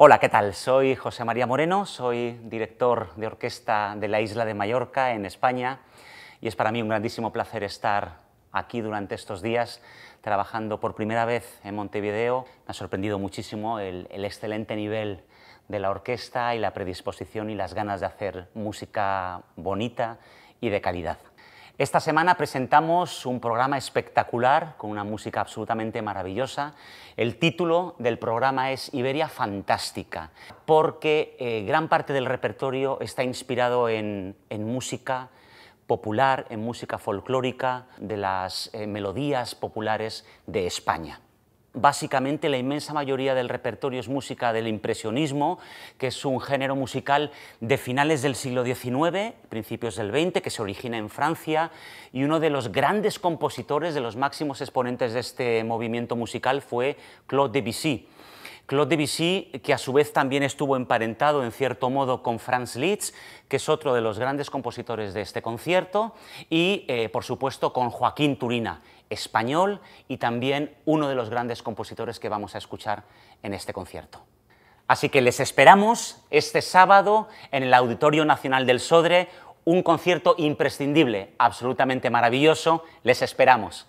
Hola, ¿qué tal? Soy José María Moreno, soy director de orquesta de la isla de Mallorca, en España, y es para mí un grandísimo placer estar aquí durante estos días trabajando por primera vez en Montevideo. Me ha sorprendido muchísimo el, el excelente nivel de la orquesta y la predisposición y las ganas de hacer música bonita y de calidad. Esta semana presentamos un programa espectacular con una música absolutamente maravillosa. El título del programa es Iberia Fantástica, porque eh, gran parte del repertorio está inspirado en, música popular, en música folclórica, de las eh, melodías populares de España. Básicamente la inmensa mayoría del repertorio es música del impresionismo, que es un género musical de finales del siglo XIX, principios del XX, que se origina en Francia, y uno de los grandes compositores, de los máximos exponentes de este movimiento musical fue Claude Debussy. Claude Debussy, que a su vez también estuvo emparentado en cierto modo con Franz Liszt, que es otro de los grandes compositores de este concierto, y eh, por supuesto con Joaquín Turina, español y también uno de los grandes compositores que vamos a escuchar en este concierto. Así que les esperamos este sábado en el Auditorio Nacional del Sodre, un concierto imprescindible, absolutamente maravilloso, les esperamos.